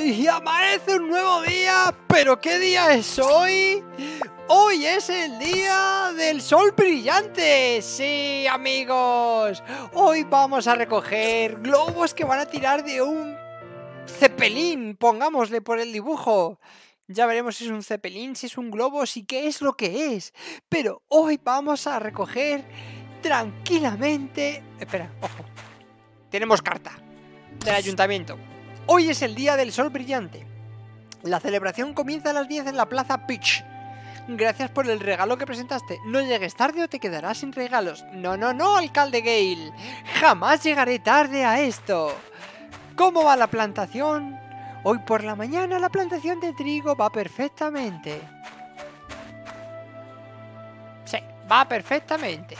Y amanece un nuevo día, pero ¿qué día es hoy? Hoy es el día del sol brillante. Sí, amigos. Hoy vamos a recoger globos que van a tirar de un cepelín, pongámosle por el dibujo. Ya veremos si es un cepelín, si es un globo, si qué es lo que es. Pero hoy vamos a recoger tranquilamente... Espera, ojo. Tenemos carta del ayuntamiento. Hoy es el día del sol brillante. La celebración comienza a las 10 en la Plaza Peach. Gracias por el regalo que presentaste. No llegues tarde o te quedarás sin regalos. No, no, no, alcalde Gale. Jamás llegaré tarde a esto. ¿Cómo va la plantación? Hoy por la mañana la plantación de trigo va perfectamente. Sí, va perfectamente.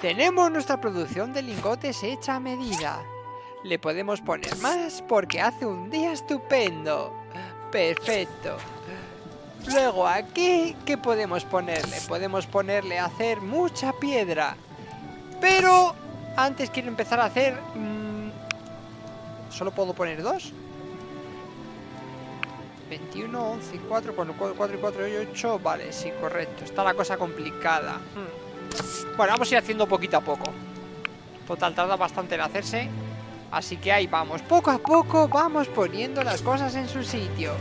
Tenemos nuestra producción de lingotes hecha a medida. Le podemos poner más porque hace un día estupendo. Perfecto. Luego aquí, ¿qué podemos ponerle? Podemos ponerle a hacer mucha piedra. Pero antes quiero empezar a hacer... Mmm, ¿Solo puedo poner dos? 21, 11 y 4, bueno, 4 y 4 y 8, vale, sí, correcto. Está la cosa complicada. Hmm. Bueno, vamos a ir haciendo poquito a poco. Total, tarda bastante en hacerse. Así que ahí vamos, poco a poco vamos poniendo las cosas en su sitio.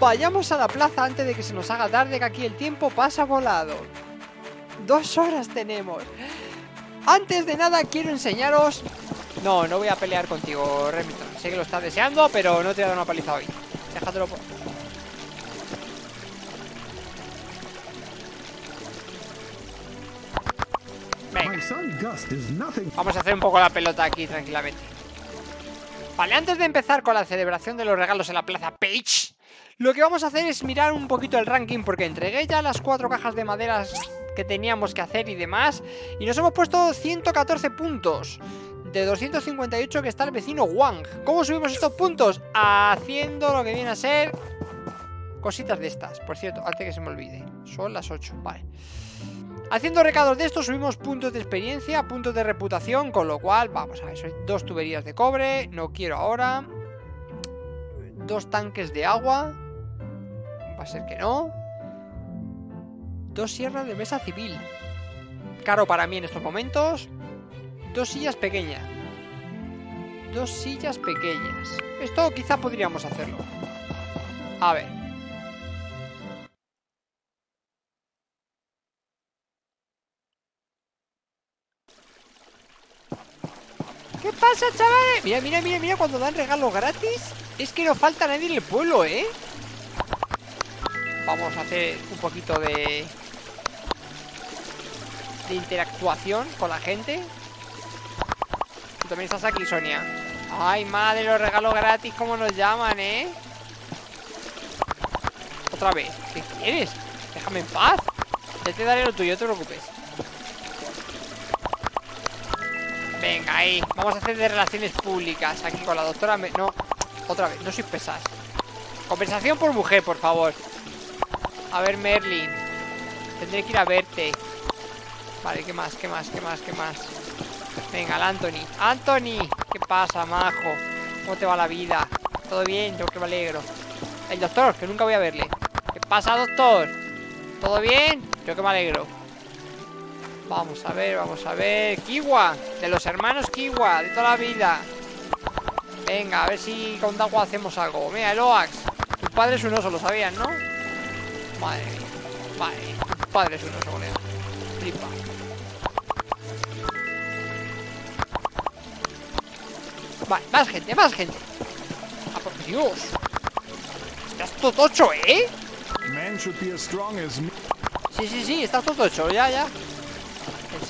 Vayamos a la plaza antes de que se nos haga tarde, que aquí el tiempo pasa volado. Dos horas tenemos. Antes de nada quiero enseñaros... No, no voy a pelear contigo, Remington. Sé que lo estás deseando, pero no te voy a una paliza hoy. Déjatelo por... Vamos a hacer un poco la pelota aquí tranquilamente. Vale, antes de empezar con la celebración de los regalos en la plaza Page, lo que vamos a hacer es mirar un poquito el ranking porque entregué ya las cuatro cajas de maderas que teníamos que hacer y demás y nos hemos puesto 114 puntos de 258 que está el vecino Wang. ¿Cómo subimos estos puntos? Haciendo lo que viene a ser cositas de estas. Por cierto, antes que se me olvide, son las 8, vale. Haciendo recados de estos subimos puntos de experiencia, puntos de reputación, con lo cual, vamos a ver, dos tuberías de cobre, no quiero ahora. Dos tanques de agua. Va a ser que no. Dos sierras de mesa civil. Caro para mí en estos momentos. Dos sillas pequeñas. Dos sillas pequeñas. Esto quizá podríamos hacerlo. A ver. Pasa, chavales? Mira, mira, mira, mira, cuando dan regalos gratis Es que no falta nadie en el pueblo, ¿eh? Vamos a hacer un poquito de... De interactuación con la gente Tú también estás aquí, Sonia Ay, madre, los regalos gratis ¿Cómo nos llaman, eh? Otra vez ¿Qué quieres? Déjame en paz Ya te daré lo tuyo, no te preocupes Venga, ahí Vamos a hacer de relaciones públicas Aquí con la doctora No, otra vez, no soy pesas Conversación por mujer, por favor A ver, Merlin Tendré que ir a verte Vale, ¿qué más? ¿Qué más? ¿Qué más? ¿Qué más? Venga, Anthony ¡Anthony! ¿Qué pasa, majo? ¿Cómo te va la vida? ¿Todo bien? Yo que me alegro El doctor, que nunca voy a verle ¿Qué pasa, doctor? ¿Todo bien? Yo que me alegro Vamos a ver, vamos a ver. Kiwa, de los hermanos Kiwa De toda la vida. Venga, a ver si con Dawa hacemos algo. Mira, el Oax. Tu padre es un oso, lo sabían, ¿no? Madre mía Madre Tu padre es un oso, colega. Flipa. Vale, más gente, más gente. Ah, por Dios Estás todo ocho, ¿eh? Sí, sí, sí, estás todo ocho, ya, ya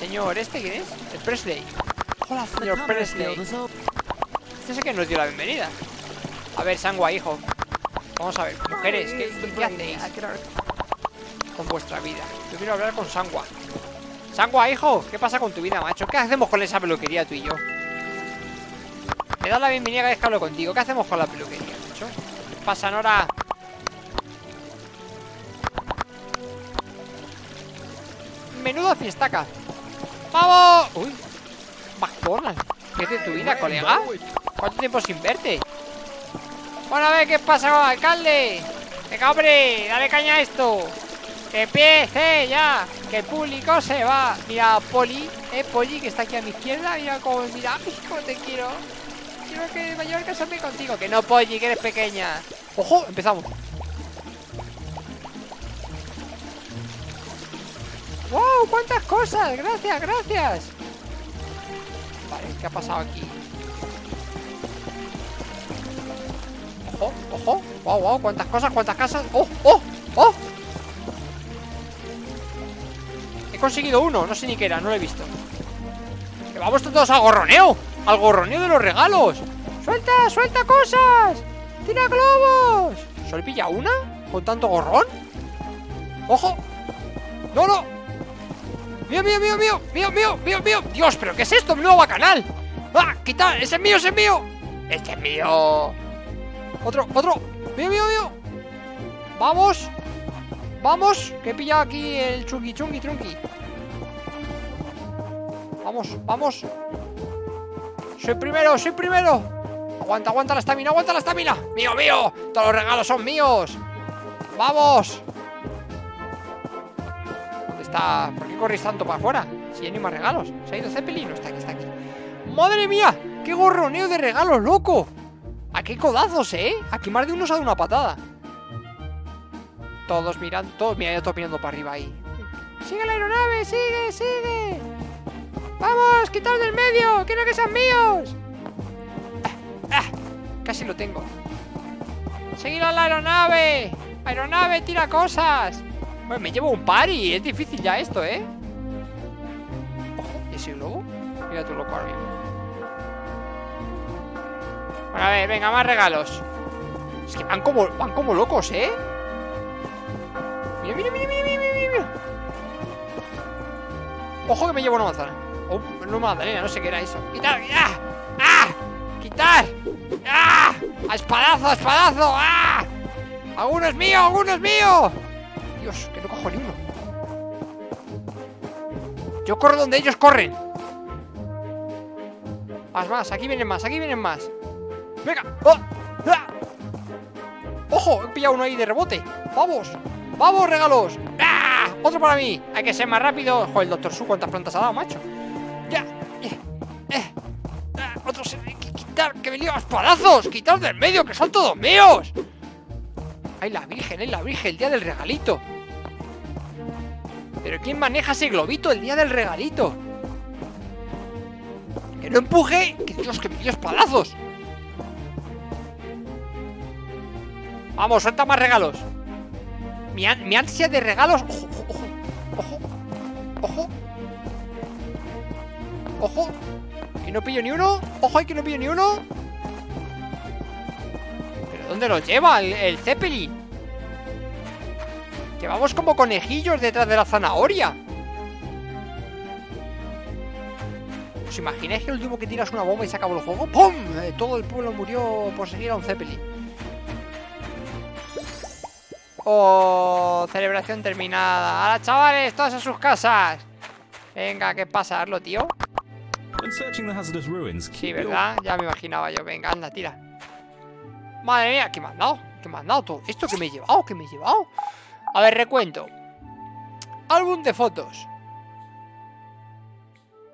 señor, ¿este quién es? El Presley Hola, señor Presley Este es el que nos dio la bienvenida A ver, Sangua, hijo Vamos a ver, mujeres, ¿qué, ¿qué hacéis? Con vuestra vida Yo quiero hablar con Sangua Sangua, hijo, ¿qué pasa con tu vida, macho? ¿Qué hacemos con esa peluquería tú y yo? Me da la bienvenida cada vez que hablo contigo ¿Qué hacemos con la peluquería, macho? ¿Qué pasa, Nora? Menudo fiestaca ¡Vamos! ¡Uy! McDonald's ¿Qué es de tu vida, colega? ¿Cuánto tiempo sin verte? Bueno, a ver qué pasa, alcalde. Venga, hombre, dale caña a esto. Que empiece ya. Que el público se va. Mira, Poli, eh, Poli, que está aquí a mi izquierda. Mira cómo, mira, cómo te quiero. Quiero que mayor casarme contigo. Que no, Poli, que eres pequeña. Ojo, empezamos. ¡Wow! ¡Cuántas cosas! ¡Gracias, gracias! Vale, ¿qué ha pasado aquí? ¡Ojo, ojo! ¡Wow, wow! ¿Cuántas cosas, cuántas casas! ¡Oh, oh, oh! He conseguido uno, no sé ni qué era, no lo he visto ¡Que vamos todos al gorroneo! ¡Al gorroneo de los regalos! ¡Suelta, suelta cosas! ¡Tira globos! ¿Solo he pillado una? ¿Con tanto gorrón? ¡Ojo! ¡No, no! ¡Mío, mío, mío, mío! ¡Mío, mío, mío, mío! ¡Dios, pero qué es esto! ¡Mi nuevo bacanal! ¡Ah! ¡Quita! ¡Ese es mío, ese es mío! ¡Este es mío! ¡Otro, otro! ¡Mío, mío, mío! ¡Vamos! ¡Vamos! Que he pillado aquí el chungi, chungi, trunqui Vamos, vamos Soy primero, soy primero Aguanta, aguanta la estamina, aguanta la estamina ¡Mío, mío! ¡Todos los regalos son míos! ¡Vamos! ¿Por qué corres tanto para afuera? Si hay ni más regalos Se ha ido Zeppelin, no está aquí, está aquí ¡Madre mía! ¡Qué gorroneo de regalos, loco! ¿A qué codazos, eh? Aquí más de uno se ha dado una patada Todos mirando, todos, mira, todos mirando para arriba ahí ¡Sigue la aeronave! ¡Sigue, sigue! ¡Vamos! ¡Quitaos del medio! ¡Quiero que sean míos! Ah, ah, casi lo tengo ¡Seguir a la aeronave! ¡Aeronave, tira cosas! Me llevo un par y es difícil ya esto, ¿eh? Ojo, ¿y ese globo? Mira tú loco ahora. Bueno, a ver, venga, más regalos. Es que van como, van como locos, ¿eh? Mira, mira, mira, mira, mira, mira. Ojo que me llevo una manzana. Oh, no manzana, no sé qué era eso. ¡Quitar! ¡Ah! ¡Ah! ¡Quitar! ¡Ah! ¡A espadazo, a espadazo! ¡Ah! ¡Alguno es mío, alguno es mío! Dios, no ni uno Yo corro donde ellos corren Más, más, aquí vienen más, aquí vienen más Venga ¡Oh! ¡Ah! ¡Ojo! He pillado uno ahí de rebote ¡Vamos! ¡Vamos, regalos! ¡Ah! Otro para mí Hay que ser más rápido Joder, el Doctor Su cuántas plantas ha dado, macho Ya eh, eh. Ah, Otro se... Quitar, que me lío a espadazos Quitar del medio, que son todos míos ¡Ay, la Virgen, ay, la Virgen! El día del regalito ¿Pero quién maneja ese globito el día del regalito? ¡Que no empuje! ¡Que Dios, que me dio espadazos! Vamos, suelta más regalos mi, ansia de regalos Ojo, ojo, ojo Ojo Ojo Que no pillo ni uno Ojo, que no pillo ni uno ¿Pero dónde los lleva el, el Zeppelin? Que vamos como conejillos detrás de la zanahoria ¿Os imagináis que el último que tiras una bomba y se acabó el juego? ¡Pum! Eh, todo el pueblo murió por seguir a un Zeppelin Oh, celebración terminada ¡Ahora chavales, todos a sus casas! Venga, ¿qué pasa? Hazlo, tío Sí, ¿verdad? Ya me imaginaba yo Venga, anda, tira Madre mía, ¿qué me han dado? ¿Qué me han dado todo? ¿Esto que me he llevado? ¿Qué me he llevado? A ver, recuento. Álbum de fotos.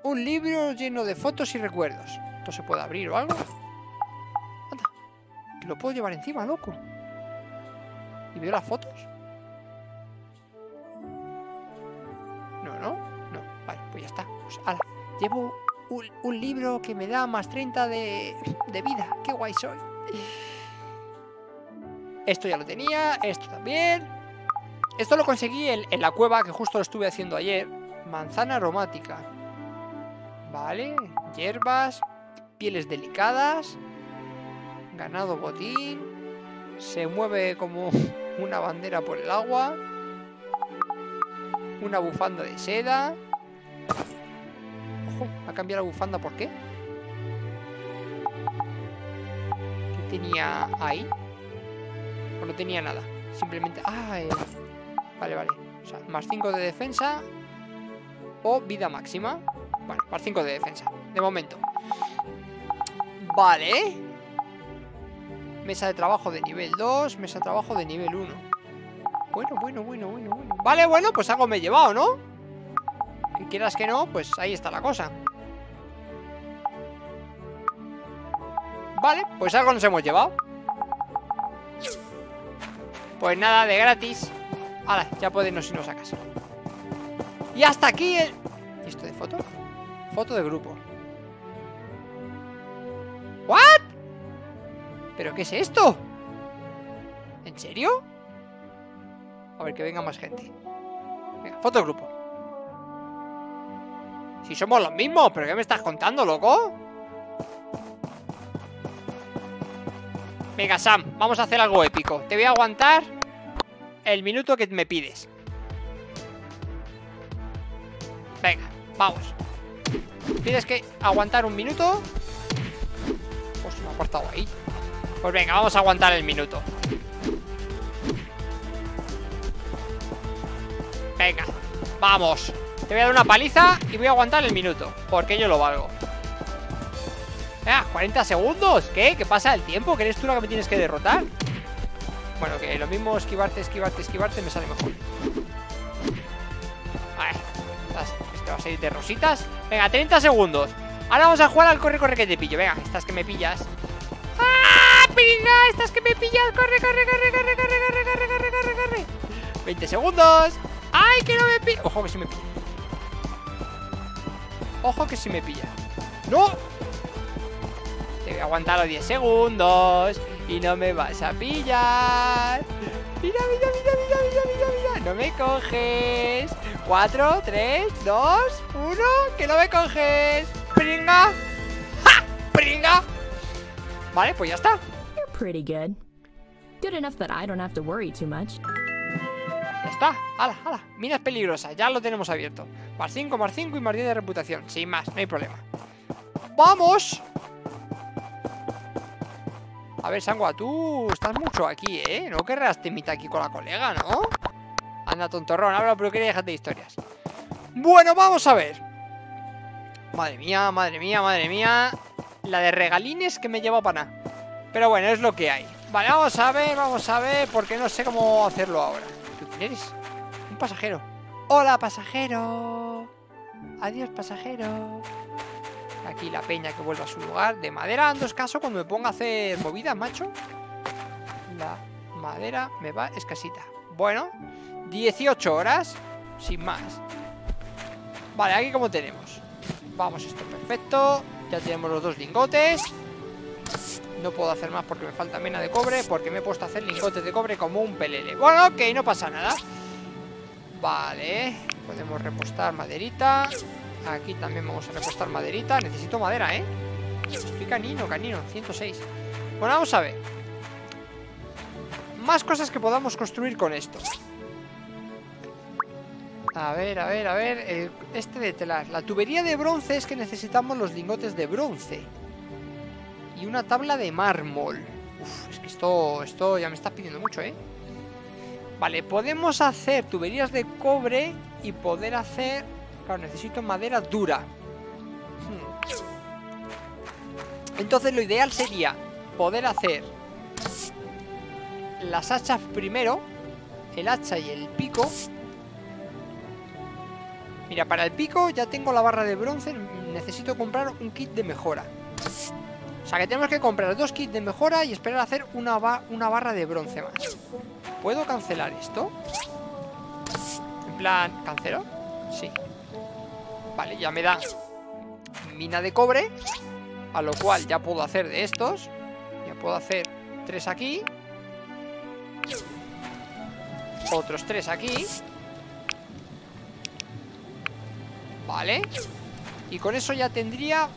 Un libro lleno de fotos y recuerdos. ¿Esto se puede abrir o algo? Anda, que lo puedo llevar encima, loco. ¿Y veo las fotos? No, no, no. Vale, pues ya está. Pues. Llevo un, un, libro que me da más 30 de, de vida. ¡Qué guay soy! Esto ya lo tenía, esto también. Esto lo conseguí en, la cueva que justo lo estuve haciendo ayer. Manzana aromática. Vale, hierbas, pieles delicadas, ganado botín, se mueve como una bandera por el agua, una bufanda de seda. Ojo, ha cambiado la bufanda, ¿por qué? ¿Qué tenía ahí? O no tenía nada, simplemente... ¡Ah! Vale, vale. O sea, más 5 de defensa o vida máxima. Bueno, más 5 de defensa, de momento. Vale. Mesa de trabajo de nivel 2, mesa de trabajo de nivel 1. Bueno, bueno, bueno, bueno, bueno. Vale, bueno, pues algo me he llevado, ¿no? Que quieras que no, pues ahí está la cosa. Vale, pues algo nos hemos llevado. Pues nada, de gratis. Ahora, ya podemos irnos a casa. Y hasta aquí. ¿Y esto de foto? Foto de grupo. ¿What? ¿Pero qué es esto? ¿En serio? A ver, que venga más gente. Venga, foto de grupo. Si somos los mismos, ¿pero qué me estás contando, loco? Venga, Sam, vamos a hacer algo épico. Te voy a aguantar el minuto que me pides. Venga, vamos. Tienes que aguantar un minuto. Pues me ha cortado ahí. Pues venga, vamos a aguantar el minuto. Venga, vamos. Te voy a dar una paliza y voy a aguantar el minuto. Porque yo lo valgo. Venga, 40 segundos. ¿Qué? ¿Qué pasa el tiempo? ¿Que tú la que me tienes que derrotar? Bueno, que lo mismo esquivarte, esquivarte, esquivarte me sale mejor. Vale. Este va a salir de rositas. Venga, 30 segundos. Ahora vamos a jugar al corre, corre que te pillo. Venga, estas que me pillas. ¡Ah! ¡Pinga! Estas que me pillas. Corre, corre, corre, corre, corre, corre, corre, corre, corre, corre. 20 segundos. ¡Ay, que no me pilla! Ojo que si me pilla. Ojo que si me pilla. ¡No! Te voy a aguantar los 10 segundos. Y no me vas a pillar. Mira, mira, mira, mira, mira, mira, mira. No me coges. 4, 3, 2, 1. Que no me coges. Pringa. ¡Ja! Pringa. Vale, pues ya está. You're pretty good. Good enough that I don't have to worry too much. Ya está. Hala, hala. Minas peligrosas. Ya lo tenemos abierto. Más 5, más 5 y más 10 de reputación. Sin más, no hay problema. ¡Vamos! A ver, Sangua, tú estás mucho aquí, ¿eh? No querrás mitad aquí con la colega, ¿no? Anda, tontorrón, habla pero quería dejarte de historias. Bueno, vamos a ver. Madre mía, madre mía, madre mía. La de regalines que me lleva para nada. Pero bueno, es lo que hay. Vale, vamos a ver, vamos a ver, porque no sé cómo hacerlo ahora. ¿Tú quién eres? Un pasajero. Hola, pasajero. Adiós, pasajero. Aquí la peña que vuelva a su lugar De madera, ando escaso cuando me ponga a hacer movidas, macho La madera me va escasita. Bueno, 18 horas Sin más. Vale, aquí como tenemos. Vamos, esto perfecto. Ya tenemos los dos lingotes. No puedo hacer más porque me falta mena de cobre Porque me he puesto a hacer lingotes de cobre como un pelele. Bueno, ok, no pasa nada. Vale Podemos repostar maderita Aquí también vamos a repostar maderita. Necesito madera, ¿eh? Estoy canino, canino, 106 Bueno, vamos a ver. Más cosas que podamos construir con esto. A ver, a ver, a ver Este de telar. La tubería de bronce es que necesitamos los lingotes de bronce. Y una tabla de mármol. Uf, es que esto, esto ya me está pidiendo mucho, ¿eh? Vale, podemos hacer tuberías de cobre Y poder hacer Claro, necesito madera dura. Entonces lo ideal sería poder hacer las hachas primero, el hacha y el pico. Mira, para el pico ya tengo la barra de bronce, necesito comprar un kit de mejora. O sea que tenemos que comprar dos kits de mejora y esperar a hacer una, una barra de bronce más. ¿Puedo cancelar esto? En plan, ¿cancelo? Sí. Vale, ya me da mina de cobre A lo cual ya puedo hacer de estos Ya puedo hacer tres aquí Otros tres aquí Vale Y con eso ya tendría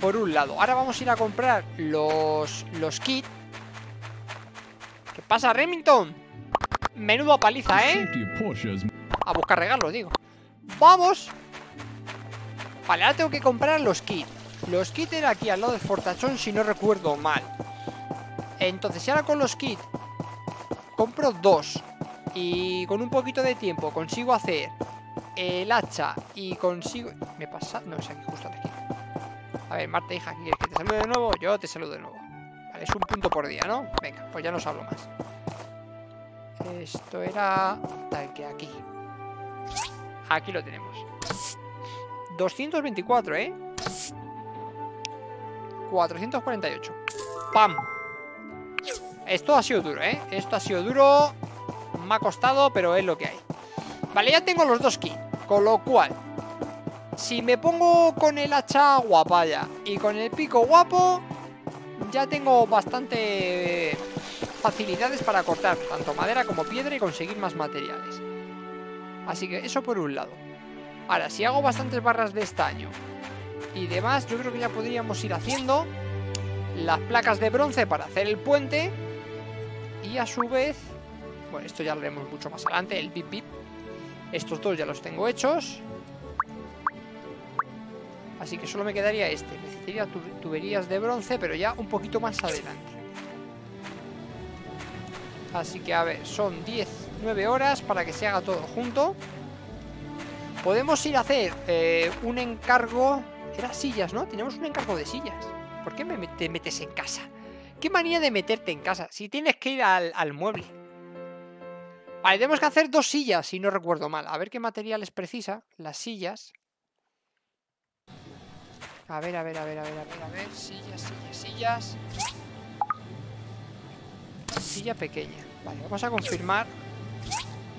Por un lado Ahora vamos a ir a comprar los, los kits ¿Qué pasa, Remington? Menudo paliza, ¿eh? A buscar regalos, digo ¡Vamos! Vale, ahora tengo que comprar los kits Los kits eran aquí al lado del fortachón Si no recuerdo mal Entonces, ahora con los kits Compro dos Y con un poquito de tiempo consigo hacer El hacha Y consigo... ¿Me pasa? No, es aquí, justo aquí A ver, Marta, hija, ¿quieres que te salude de nuevo? Yo te saludo de nuevo Vale, es un punto por día, ¿no? Venga, pues ya no os hablo más. Esto era... Tal que aquí. Aquí lo tenemos. 224, ¿eh? 448. ¡Pam! Esto ha sido duro, ¿eh? Esto ha sido duro. Me ha costado, pero es lo que hay. Vale, ya tengo los dos kits. Con lo cual, si me pongo con el hacha guapaya y con el pico guapo, ya tengo bastante facilidades para cortar tanto madera como piedra y conseguir más materiales. Así que eso por un lado. Ahora, si hago bastantes barras de estaño y demás, yo creo que ya podríamos ir haciendo las placas de bronce para hacer el puente y a su vez, bueno, esto ya lo haremos mucho más adelante, el bip bip. Estos dos ya los tengo hechos. Así que solo me quedaría este. Necesitaría tuberías de bronce, pero ya un poquito más adelante. Así que a ver, son 10, 9 horas para que se haga todo junto. Podemos ir a hacer eh, un encargo... Era sillas, ¿no? Tenemos un encargo de sillas. ¿Por qué me te metes en casa? ¿Qué manía de meterte en casa? Si tienes que ir al, al mueble. Vale, tenemos que hacer dos sillas, si no recuerdo mal. A ver qué materiales precisa. Las sillas. A ver, a ver, a ver, a ver, a ver, a ver. Sillas, sillas, sillas. Silla pequeña. Vale, vamos a confirmar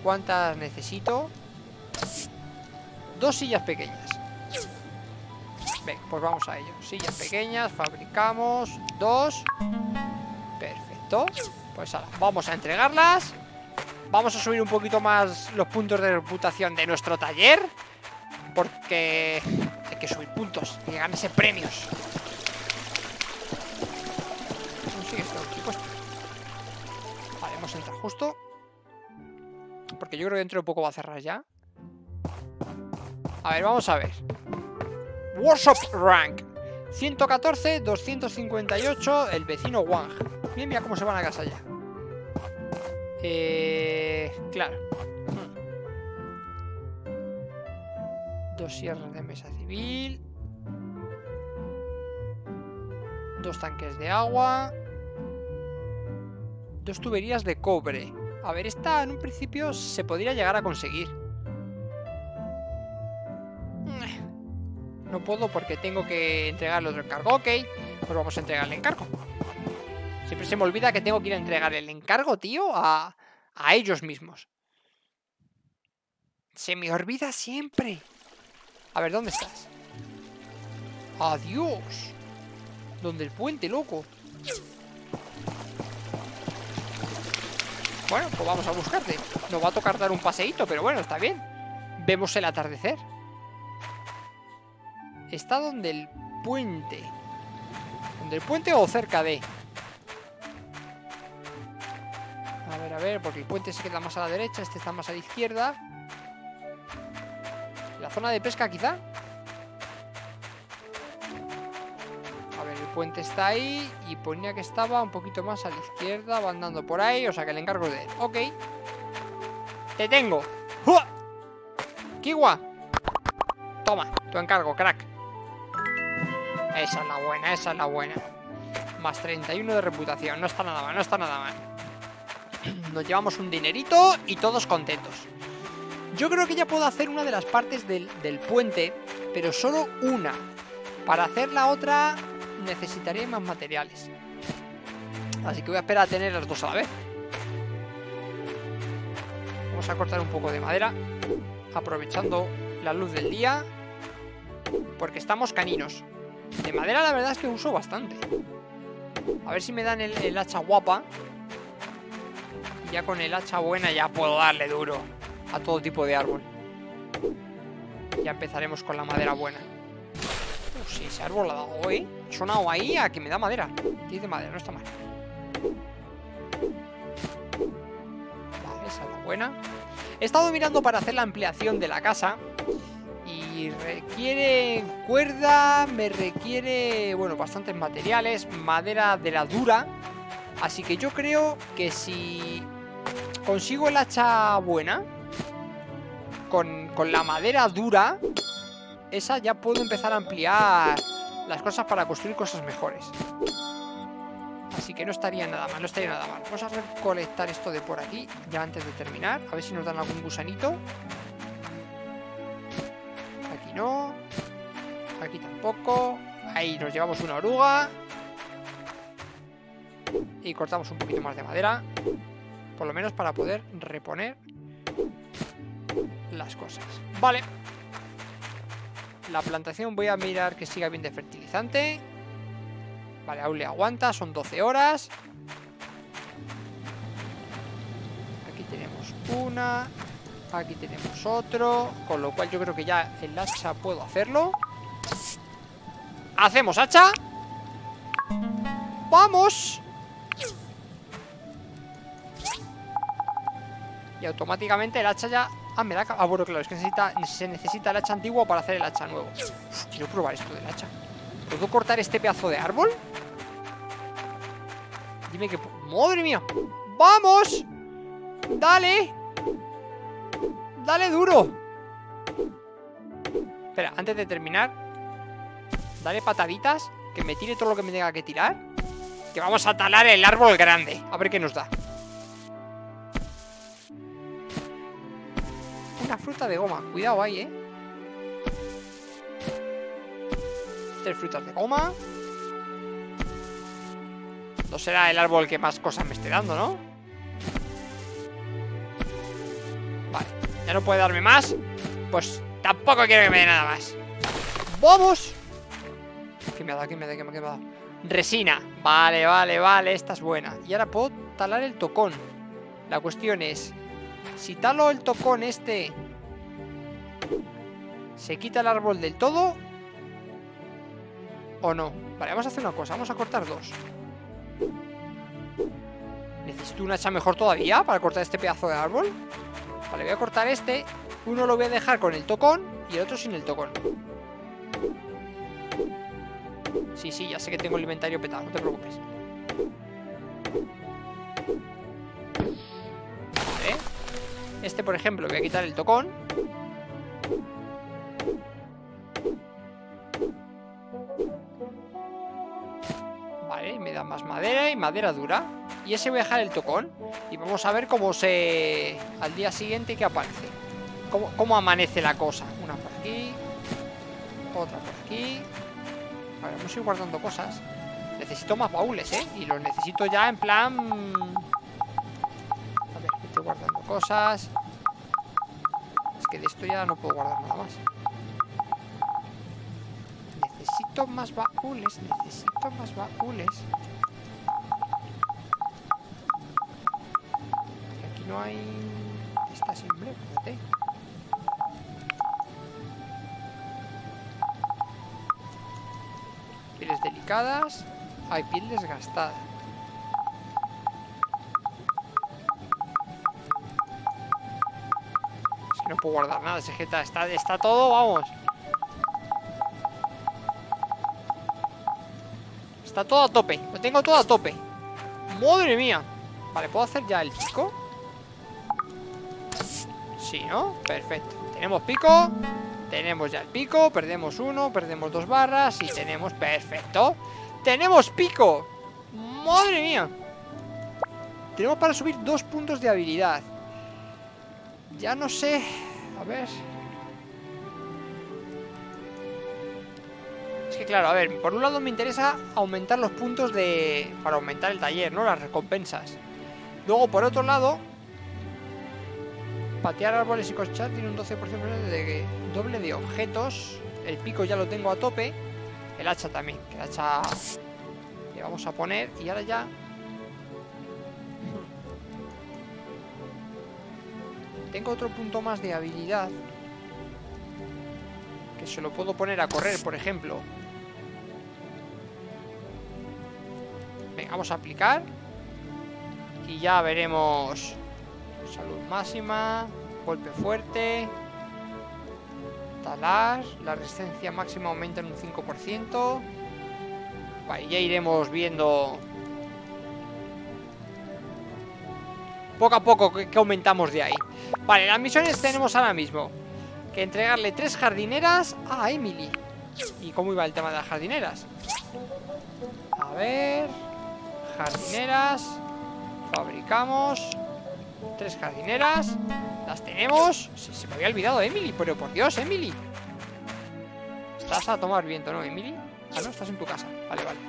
cuántas necesito. Dos sillas pequeñas. Venga, pues vamos a ello. Sillas pequeñas, fabricamos dos. Perfecto. Pues ahora, vamos a entregarlas. Vamos a subir un poquito más los puntos de reputación de nuestro taller. Porque hay que subir puntos y ganarse premios. Vale, hemos entrado justo. Porque yo creo que dentro de poco va a cerrar ya. A ver, vamos a ver. Workshop Rank. 114, 258, el vecino Wang. Mira, mira cómo se van a casa ya. Eh, claro. Hmm. Dos sierras de mesa civil. Dos tanques de agua. Dos tuberías de cobre. A ver, esta en un principio se podría llegar a conseguir. No puedo porque tengo que entregar otro encargo. Ok, pues vamos a entregar el encargo. Siempre se me olvida que tengo que ir a entregar el encargo, tío, a, a ellos mismos. Se me olvida siempre. A ver, ¿dónde estás? ¡Adiós! ¿Dónde el puente, loco? Bueno, pues vamos a buscarte. Nos va a tocar dar un paseíto, pero bueno, está bien. Vemos el atardecer. Está donde el puente. ¿Donde el puente o cerca de? A ver, a ver, porque el puente se queda más a la derecha, este está más a la izquierda. ¿La zona de pesca quizá? A ver, el puente está ahí y ponía que estaba un poquito más a la izquierda, va andando por ahí, o sea que el encargo de él. Ok. Te tengo. ¡Jua! Kiwa. Toma, tu encargo, crack. Esa es la buena, esa es la buena. Más 31 de reputación. No está nada mal, no está nada mal. Nos llevamos un dinerito y todos contentos. Yo creo que ya puedo hacer una de las partes del, del puente, pero solo una. Para hacer la otra necesitaré más materiales. Así que voy a esperar a tener las dos a la vez. Vamos a cortar un poco de madera, aprovechando la luz del día, porque estamos caninos. De madera la verdad es que uso bastante. A ver si me dan el, hacha guapa. ya con el hacha buena ya puedo darle duro a todo tipo de árbol. Ya empezaremos con la madera buena. Uh, sí, ese árbol ha dado hoy. Ha sonado ahí a que me da madera. Tiene madera, no está mal. Vale, esa es la buena. He estado mirando para hacer la ampliación de la casa y requiere cuerda, me requiere, bueno, bastantes materiales, madera de la dura. Así que yo creo que si consigo el hacha buena, con, con la madera dura, esa ya puedo empezar a ampliar las cosas para construir cosas mejores. Así que no estaría nada mal, no estaría nada mal. Vamos a recolectar esto de por aquí, ya antes de terminar. A ver si nos dan algún gusanito. No. Aquí tampoco. Ahí nos llevamos una oruga. Y cortamos un poquito más de madera. Por lo menos para poder reponer las cosas. Vale. La plantación voy a mirar que siga bien de fertilizante. Vale, aún le aguanta, son 12 horas. Aquí tenemos una. Aquí tenemos otro. Con lo cual yo creo que ya el hacha puedo hacerlo. Hacemos hacha. ¡Vamos! Y automáticamente el hacha ya... Ah, me da... Ah, bueno, claro, es que necesita, se necesita el hacha antiguo para hacer el hacha nuevo. Quiero probar esto del hacha. ¿Puedo cortar este pedazo de árbol? Dime que... ¡Madre mía! ¡Vamos! ¡Dale! ¡Dale duro! Espera, antes de terminar Dale pataditas Que me tire todo lo que me tenga que tirar Que vamos a talar el árbol grande. A ver qué nos da. Una fruta de goma. Cuidado ahí, eh. Tres frutas de goma. No será el árbol que más cosas me esté dando, ¿no? Ya no puede darme más Pues tampoco quiero que me dé nada más ¡Vamos! ¿Qué me ha dado? ¿Qué me ha dado? ¿Qué me ha dado? Resina Vale, vale, vale, esta es buena Y ahora puedo talar el tocón La cuestión es Si talo el tocón este ¿Se quita el árbol del todo? ¿O no? Vale, vamos a hacer una cosa Vamos a cortar dos Necesito una hacha mejor todavía Para cortar este pedazo de árbol Vale, voy a cortar este Uno lo voy a dejar con el tocón Y el otro sin el tocón Sí, sí, ya sé que tengo el inventario petado, no te preocupes. Vale. Este, por ejemplo, voy a quitar el tocón. Vale, me da más madera y madera dura. Y ese voy a dejar el tocón. Y vamos a ver cómo se... Al día siguiente que aparece. Cómo, cómo amanece la cosa. Una por aquí. Otra por aquí. Vale, vamos a ir guardando cosas Necesito más baúles, ¿eh? Y los necesito ya en plan... A ver, estoy guardando cosas Es que de esto ya no puedo guardar nada más Necesito más baúles Necesito más baúles no hay... Está siempre, espérate Pieles delicadas. Hay piel desgastada. Es que no puedo guardar nada. Está, está, está todo, vamos. Está todo a tope. Lo tengo todo a tope. Madre mía. Vale, ¿puedo hacer ya el pico? Sí, ¿no? Perfecto. Tenemos pico. Tenemos ya el pico, perdemos uno, perdemos dos barras y tenemos... ¡Perfecto! ¡Tenemos pico! ¡Madre mía! Tenemos para subir dos puntos de habilidad Ya no sé... A ver... Es que claro, a ver, por un lado me interesa aumentar los puntos de... Para aumentar el taller, ¿no? Las recompensas Luego, por otro lado, Patear árboles y cochar tiene un 12% de doble de objetos. El pico ya lo tengo a tope. El hacha también. el hacha le vamos a poner. Y ahora ya... Tengo otro punto más de habilidad. Que se lo puedo poner a correr, por ejemplo. Venga, vamos a aplicar. Y ya veremos Salud máxima. Golpe fuerte. Talar. La resistencia máxima aumenta en un 5%. Vale, ya iremos viendo... Poco a poco que, aumentamos de ahí. Vale, las misiones tenemos ahora mismo. Que entregarle tres jardineras a Emily. ¿Y cómo iba el tema de las jardineras? A ver... Jardineras. Fabricamos. Tres jardineras. Las tenemos. Se, se me había olvidado Emily, pero por Dios, Emily. Estás a tomar viento, ¿no, Emily? Ah, no, estás en tu casa. Vale, vale.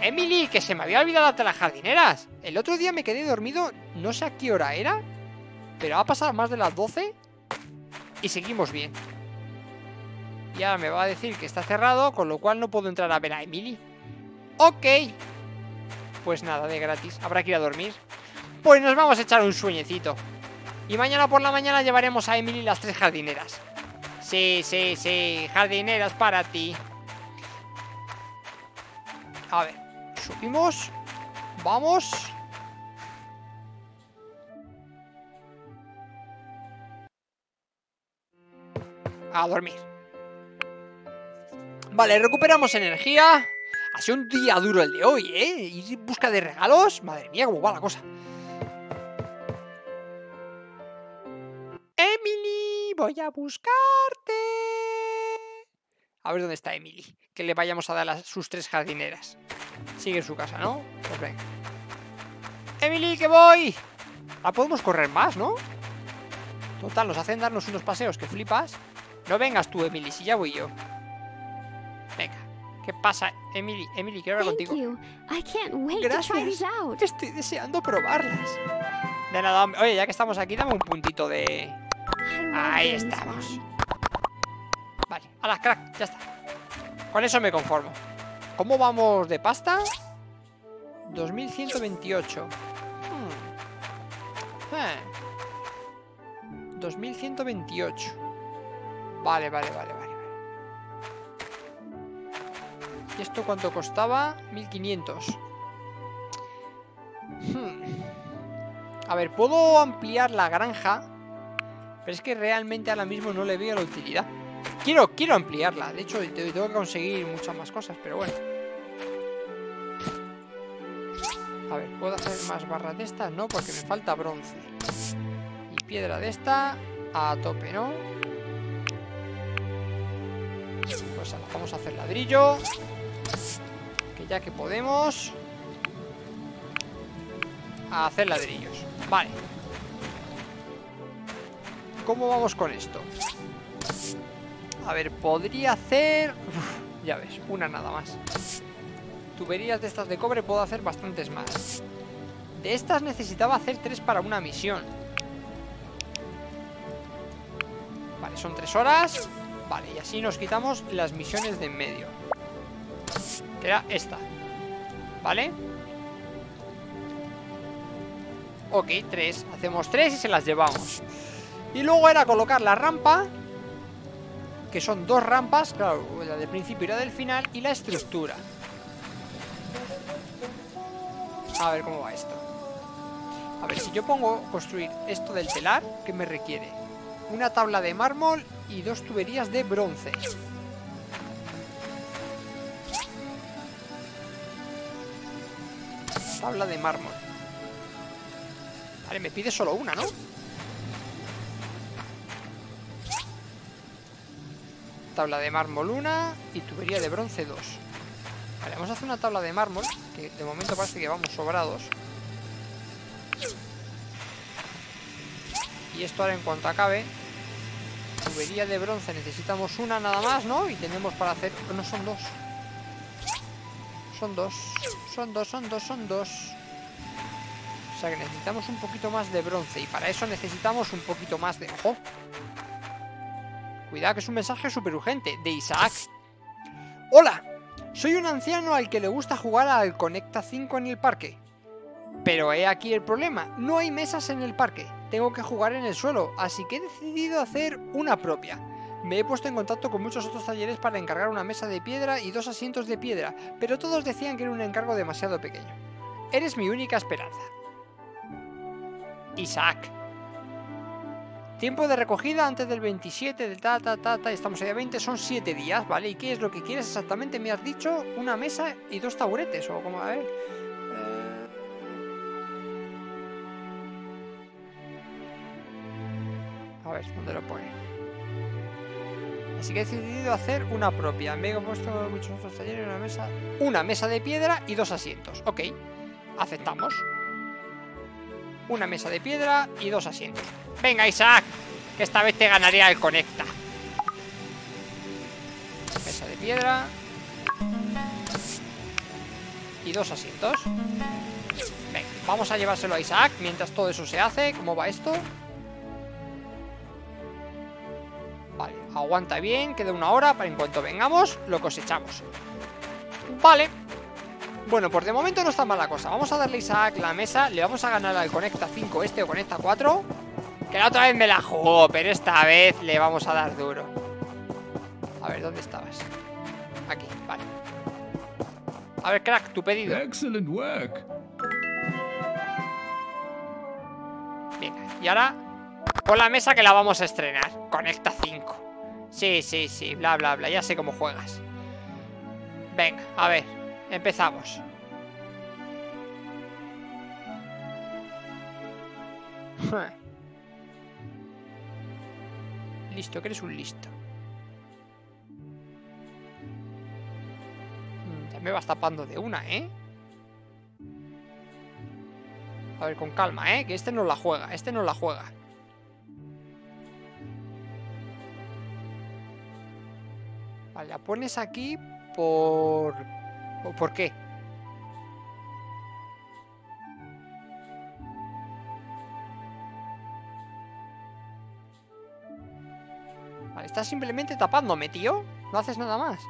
Emily, que se me había olvidado darte las jardineras. El otro día me quedé dormido, no sé a qué hora era, pero ha pasado más de las 12 y seguimos bien. Y ahora me va a decir que está cerrado, con lo cual no puedo entrar a ver a Emily. Ok. Pues nada, de gratis. Habrá que ir a dormir. Pues nos vamos a echar un sueñecito. Y mañana por la mañana llevaremos a Emily las tres jardineras. Sí, sí, sí. Jardineras para ti. A ver. Subimos. Vamos. A dormir. Vale, recuperamos energía. Ha sido un día duro el de hoy, ¿eh? Ir en busca de regalos. Madre mía, cómo va la cosa. Voy a buscarte. A ver dónde está Emily. Que le vayamos a dar las, sus tres jardineras. Sigue en su casa, ¿no? Pues venga. Emily, que voy. Ah, podemos correr más, ¿no? Total, nos hacen darnos unos paseos que flipas. No vengas tú, Emily, si ya voy yo. Venga. ¿Qué pasa, Emily? Emily, quiero hablar contigo. Gracias. Estoy deseando probarlas. De nada, hombre. Oye, ya que estamos aquí, dame un puntito de... Ahí estamos. Vale, a las crack, ya está. Con eso me conformo. ¿Cómo vamos de pasta? 2128. Hmm. Eh. 2128. Vale, vale, vale, vale. vale. ¿Y esto cuánto costaba? 1500. Hmm. A ver, puedo ampliar la granja. Pero es que realmente ahora mismo no le veo la utilidad. Quiero, quiero ampliarla. De hecho, te- tengo que conseguir muchas más cosas, pero bueno. A ver, ¿puedo hacer más barras de estas? No, porque me falta bronce. Y piedra de esta a tope, ¿no? Pues ahora, vamos a hacer ladrillo. Que ya que podemos... A hacer ladrillos. Vale. ¿Cómo vamos con esto? A ver, podría hacer... Ya ves, una nada más. Tuberías de estas de cobre puedo hacer bastantes más. De estas necesitaba hacer tres para una misión. Vale, son tres horas. Vale, y así nos quitamos las misiones de en medio. Que era esta. ¿Vale? Ok, tres. Hacemos tres y se las llevamos. Y luego era colocar la rampa que son dos rampas, claro, la del principio y la del final, y la estructura. A ver cómo va esto. A ver, si yo pongo construir esto del telar, ¿qué me requiere? Una tabla de mármol y dos tuberías de bronce. Tabla de mármol. Vale, me pide solo una, ¿no? Tabla de mármol 1 y tubería de bronce 2. Vale, vamos a hacer una tabla de mármol, que de momento parece que vamos sobrados. Y esto ahora en cuanto acabe. Tubería de bronce necesitamos una nada más, ¿no? Y tenemos para hacer... No, son dos. Son dos. Son dos, son dos, son dos. O sea que necesitamos un poquito más de bronce. Y para eso necesitamos un poquito más de... ¡Ojo! Cuidado que es un mensaje súper urgente de Isaac. Hola, soy un anciano al que le gusta jugar al Conecta 5 en el parque. Pero he aquí el problema, no hay mesas en el parque, tengo que jugar en el suelo, así que he decidido hacer una propia. Me he puesto en contacto con muchos otros talleres para encargar una mesa de piedra y dos asientos de piedra, pero todos decían que era un encargo demasiado pequeño. Eres mi única esperanza. Isaac. Tiempo de recogida antes del 27 de ta ta ta ta, estamos a 20, son 7 días, ¿vale? ¿Y qué es lo que quieres exactamente? Me has dicho una mesa y dos taburetes, o como, a ver... eh, A ver, ¿dónde lo pone? Así que he decidido hacer una propia. Me he puesto muchos otros talleres una mesa. Una mesa de piedra y dos asientos. Ok. Aceptamos. Una mesa de piedra y dos asientos. Venga, Isaac. Que esta vez te ganaría el conecta. Mesa de piedra. Y dos asientos. Venga, vamos a llevárselo a Isaac mientras todo eso se hace. ¿Cómo va esto? Vale, aguanta bien, queda una hora para en cuanto vengamos lo cosechamos. Vale. Bueno, por de momento no está mal la cosa. Vamos a darle a Isaac la mesa. Le vamos a ganar al Conecta 5 este o Conecta 4. Que la otra vez me la jugó, pero esta vez le vamos a dar duro. A ver, ¿dónde estabas? Aquí, vale. A ver, crack, tu pedido. Excellent work. Venga, y ahora con la mesa que la vamos a estrenar. Conecta 5. Sí, sí, sí, bla, bla, bla. Ya sé cómo juegas. Venga, a ver. Empezamos. Listo, que eres un listo. Mm, Ya me vas tapando de una, ¿eh? A ver, con calma, ¿eh? Que este no la juega, este no la juega. Vale, la pones aquí por... ¿o ¿Por qué? Vale, estás simplemente tapándome, tío. No haces nada más.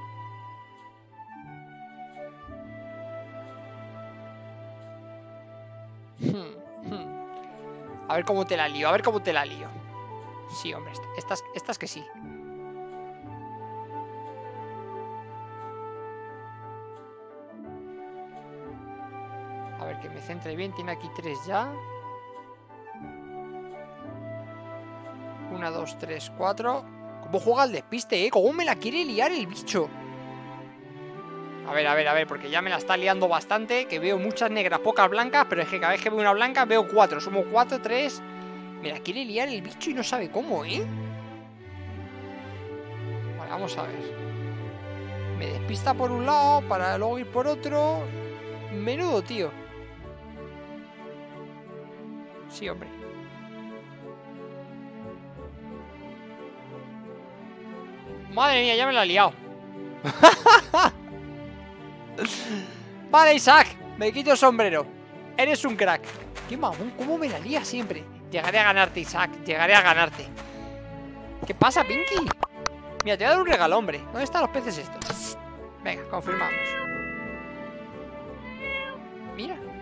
Hmm, hmm. A ver cómo te la lío, a ver cómo te la lío. Sí, hombre, est- estas, estas que sí. Que me centre bien. Tiene aquí tres ya. Una, dos, tres, cuatro. ¿Cómo juega el despiste, eh? ¿Cómo me la quiere liar el bicho? A ver, a ver, a ver, porque ya me la está liando bastante. Que veo muchas negras, pocas blancas. Pero es que cada vez que veo una blanca veo cuatro. Somos cuatro, tres. Me la quiere liar el bicho y no sabe cómo, ¿eh? Vale, vamos a ver. Me despista por un lado para luego ir por otro. Menudo, tío. Sí, hombre. Madre mía, ya me la ha liado. vale, Isaac, me quito el sombrero. Eres un crack. Qué mamón, cómo me la lía siempre. Llegaré a ganarte, Isaac. Llegaré a ganarte. ¿Qué pasa, Pinky? Mira, te voy a dar un regalo, hombre. ¿Dónde están los peces estos? Venga, confirmamos.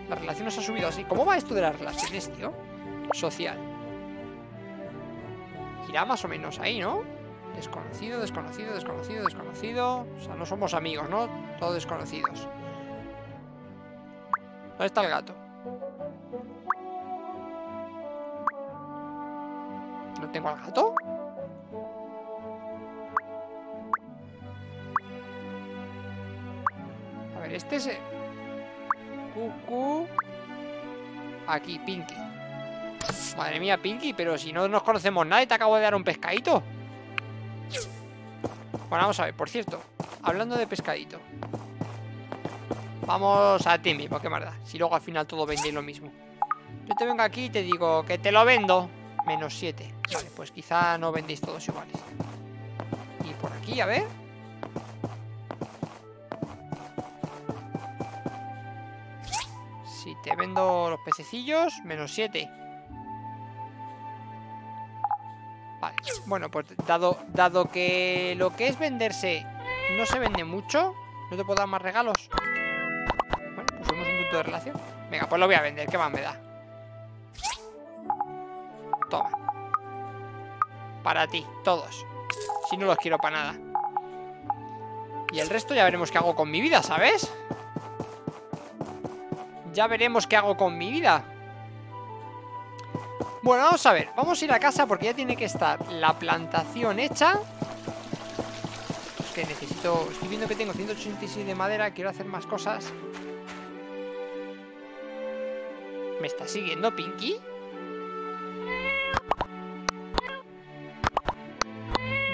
Mira, la relación nos ha subido así. ¿Cómo va esto de las relaciones, tío? Social. Irá más o menos ahí, ¿no? Desconocido, desconocido, desconocido, desconocido. O sea, no somos amigos, ¿no? Todos desconocidos. ¿Dónde está el gato? ¿No tengo al gato? A ver, este es... Aquí, Pinky. Madre mía, Pinky, pero si no nos conocemos nada y te acabo de dar un pescadito. Bueno, vamos a ver, por cierto, hablando de pescadito. Vamos a ti mismo, qué maldad. Si luego al final todo vendéis lo mismo. Yo te vengo aquí y te digo que te lo vendo. Menos 7. Vale, pues quizá no vendéis todos iguales. Y por aquí, a ver. Los pececillos, menos 7. Vale, bueno, pues dado, dado que lo que es venderse no se vende mucho, no te puedo dar más regalos. Bueno, pues somos un punto de relación. Venga, pues lo voy a vender, ¿qué más me da? Toma. Para ti, todos. Si no los quiero para nada. Y el resto ya veremos qué hago con mi vida, ¿sabes? Ya veremos qué hago con mi vida. Bueno, vamos a ver. Vamos a ir a casa porque ya tiene que estar la plantación hecha. Es que necesito... Estoy viendo que tengo 186 de madera. Quiero hacer más cosas. ¿Me está siguiendo Pinky?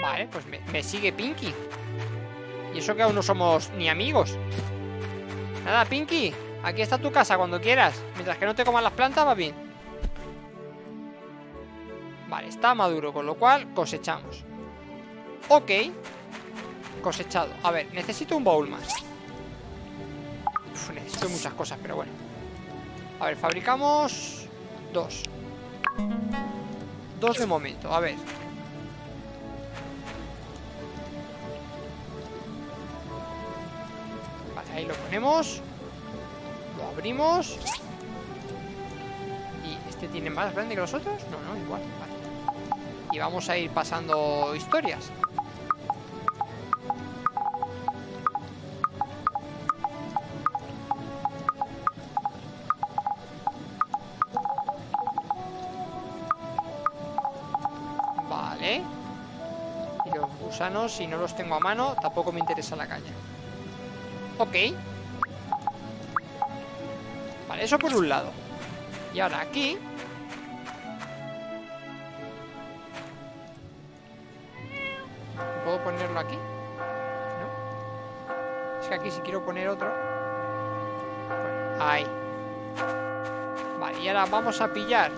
Vale, pues me, me sigue Pinky. Y eso que aún no somos ni amigos. Nada, Pinky. Aquí está tu casa cuando quieras. Mientras que no te coman las plantas, va bien. Vale, está maduro, con lo cual cosechamos. Ok. Cosechado. A ver, necesito un baúl más. Necesito muchas cosas, pero bueno. A ver, fabricamos dos. Dos de momento, a ver. Vale, ahí lo ponemos. Abrimos. ¿Y este tiene más grande que los otros? No, no, igual. Vale. Y vamos a ir pasando historias. Vale. Y los gusanos, si no los tengo a mano, tampoco me interesa la caña. Ok. Eso por un lado. Y ahora aquí... ¿Puedo ponerlo aquí? ¿No? Es que aquí si quiero poner otro... Ahí. Vale, y ahora vamos a pillar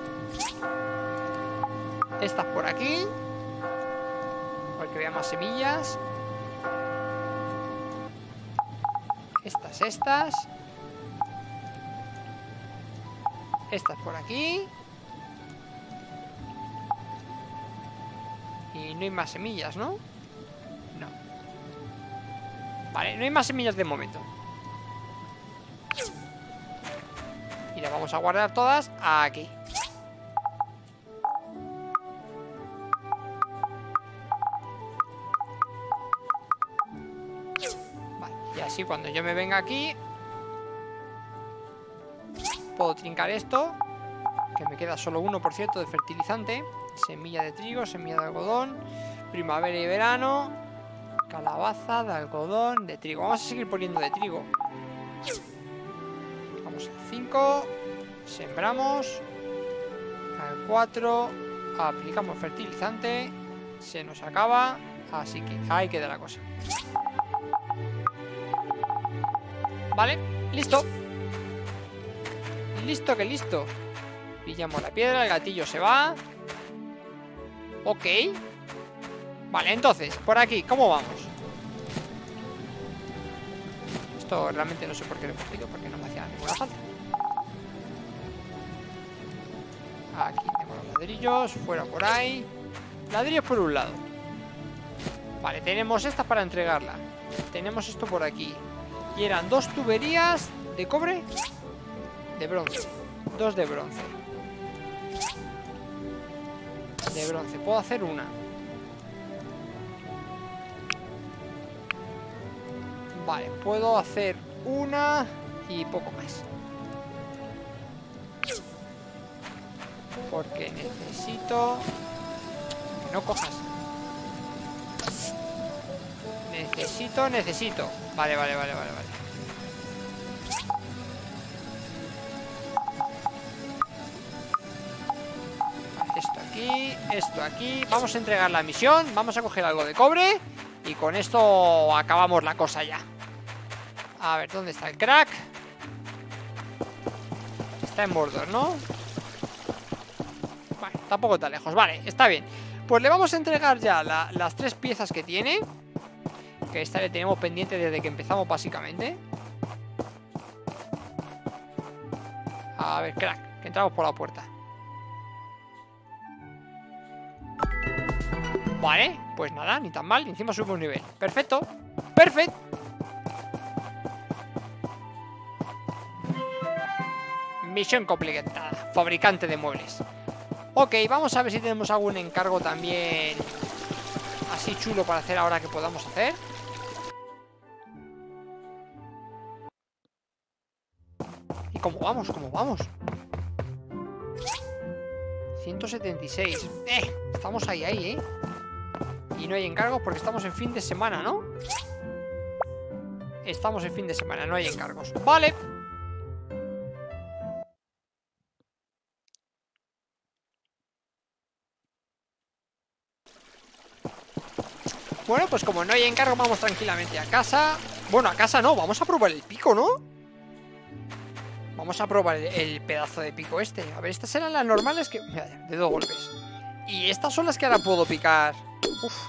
estas por aquí. Para que vea más semillas. Estas, estas. Estas por aquí. Y no hay más semillas, ¿no? No. Vale, no hay más semillas de momento. Y las vamos a guardar todas aquí. Vale, y así cuando yo me venga aquí Puedo trincar esto Que me queda solo uno, por cierto, de fertilizante Semilla de trigo, semilla de algodón Primavera y verano Calabaza de algodón, de trigo. Vamos a seguir poniendo de trigo. Vamos al 5 Sembramos Al 4 Aplicamos fertilizante Se nos acaba Así que ahí queda la cosa. Vale, listo Listo que listo. Pillamos la piedra, el gatillo se va. Ok. Vale, entonces, por aquí, ¿cómo vamos? Esto realmente no sé por qué lo he cogido Porque no me hacía ninguna falta. Aquí tengo los ladrillos Fuera por ahí. Ladrillos por un lado. Vale, tenemos esta para entregarla. Tenemos esto por aquí. Y eran dos tuberías de cobre De bronce. Dos de bronce. De bronce, puedo hacer una. Vale, puedo hacer una Y poco más. Porque necesito Que no cojas. Necesito, necesito. Vale, vale, vale, vale, vale esto aquí. Vamos a entregar la misión Vamos a coger algo de cobre Y con esto acabamos la cosa ya. A ver, ¿dónde está el crack? Está en Mordor, ¿no? Bueno, tampoco está lejos. Vale, está bien. Pues le vamos a entregar ya la- las tres piezas que tiene Que esta le tenemos pendiente desde que empezamos básicamente. A ver, crack Que entramos por la puerta Vale, pues nada, ni tan mal Encima subimos un nivel, perfecto Perfecto. Misión complicada Fabricante de muebles. Ok, vamos a ver si tenemos algún encargo también Así chulo para hacer ahora que podamos hacer. ¿Y cómo vamos? ¿Cómo vamos? 176 Eh, estamos ahí, ahí, eh Y no hay encargos porque estamos en fin de semana, ¿no? Estamos en fin de semana, no hay encargos Vale Bueno, pues como no hay encargo, vamos tranquilamente a casa. Bueno, a casa no, vamos a probar el pico, ¿no? Vamos a probar el, pedazo de pico este. A ver, estas eran las normales que... Mira, de dos golpes. Y estas son las que ahora puedo picar. Uf.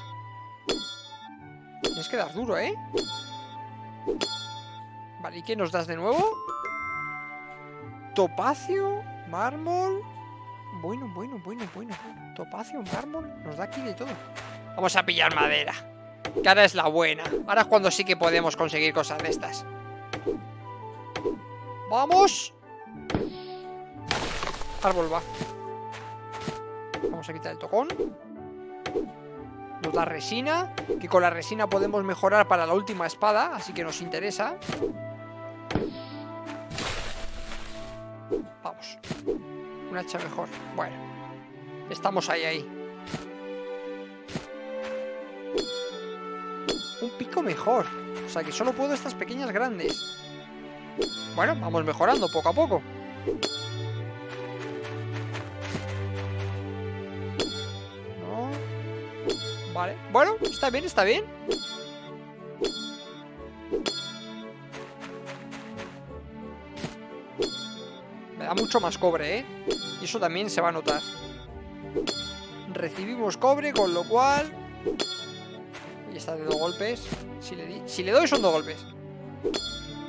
Tienes que dar duro, ¿eh? Vale, ¿y qué nos das de nuevo? Topacio, mármol... Bueno, bueno, bueno, bueno. Topacio, mármol, nos da aquí de todo. Vamos a pillar madera. Que ahora es la buena. Ahora es cuando sí que podemos conseguir cosas de estas. ¡Vamos! Árbol va. Vamos a quitar el tocón. Nos da resina. Que con la resina podemos mejorar para la última espada. Así que nos interesa. Vamos. Un hacha mejor. Bueno. Estamos ahí, ahí. Un pico mejor. O sea que solo puedo estas pequeñas grandes. Bueno, vamos mejorando poco a poco. Vale. Bueno, está bien, está bien. Me da mucho más cobre, ¿eh? Y eso también se va a notar. Recibimos cobre, con lo cual... Y está de dos golpes. Si le, di... si le doy son dos golpes.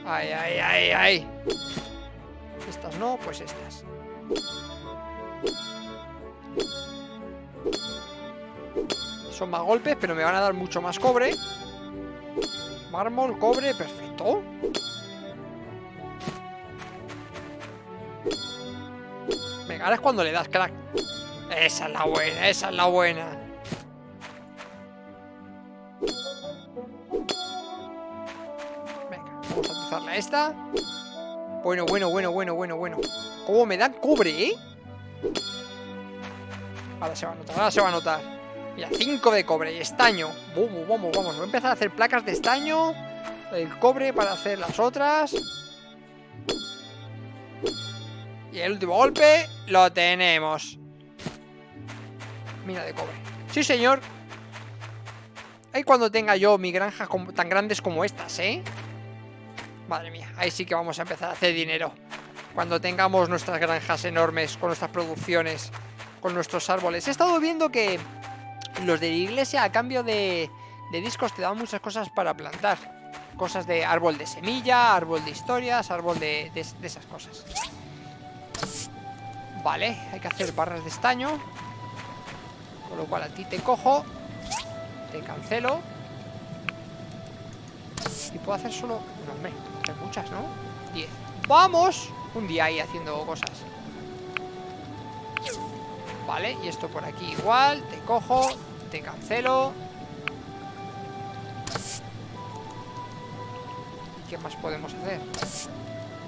Ay, ay, ay, ay. Estas no, pues estas. Son más golpes, pero me van a dar mucho más cobre. Mármol, cobre, perfecto. Venga, ahora es cuando le das, crack. Esa es la buena, esa es la buena. Venga, vamos a utilizarla esta. Bueno, bueno, bueno, bueno, bueno, bueno. ¿Cómo me dan cobre, eh? Ahora se va a notar, ahora se va a notar. Mira, 5 de cobre y estaño. Vamos, vamos, vamos. Voy a empezar a hacer placas de estaño. El cobre para hacer las otras. Y el último golpe lo tenemos. Mina de cobre. Sí, señor. Ahí cuando tenga yo mi granja tan grandes como estas, ¿eh? Madre mía, ahí sí que vamos a empezar a hacer dinero. Cuando tengamos nuestras granjas enormes, con nuestras producciones, con nuestros árboles. He estado viendo que los de la iglesia, a cambio de, discos, te dan muchas cosas para plantar. Cosas de árbol de semilla, árbol de historias, árbol de, esas cosas. Vale, hay que hacer barras de estaño. Con lo cual a ti te cojo. Te cancelo. Y puedo hacer solo... No, hombre, hay muchas, ¿no? 10. ¡Vamos! Un día ahí haciendo cosas. Vale, y esto por aquí igual. Te cojo, te cancelo. ¿Y qué más podemos hacer?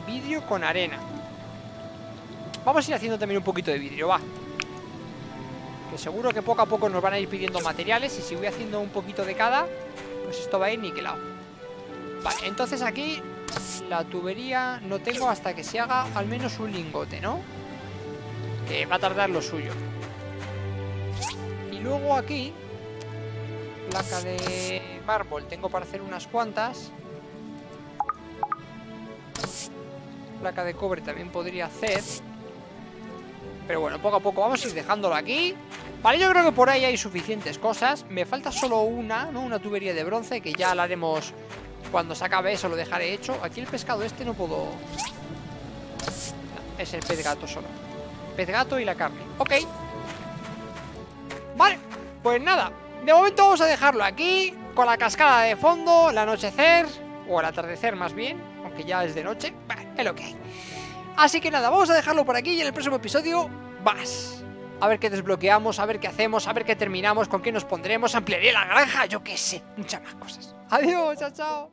Vidrio con arena. Vamos a ir haciendo también un poquito de vidrio, va. Que seguro que poco a poco nos van a ir pidiendo materiales y si voy haciendo un poquito de cada, pues esto va a ir niquelado. Vale, entonces aquí la tubería no tengo hasta que se haga al menos un lingote, ¿no? Que va a tardar lo suyo. Luego aquí, placa de mármol, tengo para hacer unas cuantas. Placa de cobre también podría hacer. Pero bueno, poco a poco vamos a ir dejándolo aquí. Vale, yo creo que por ahí hay suficientes cosas. Me falta solo una, ¿no? Una tubería de bronce que ya la haremos cuando se acabe eso, lo dejaré hecho. Aquí el pescado este no puedo... Es el pez gato solo. Pez gato y la carne. Ok. Pues nada. De momento vamos a dejarlo aquí, con la cascada de fondo, el anochecer, o el atardecer más bien, aunque ya es de noche. Bah, es lo que hay. Así que nada, vamos a dejarlo por aquí y en el próximo episodio vas. A ver qué desbloqueamos, a ver qué hacemos, a ver qué terminamos, con qué nos pondremos, ampliaré la granja, yo qué sé, muchas más cosas. Adiós, chao, chao.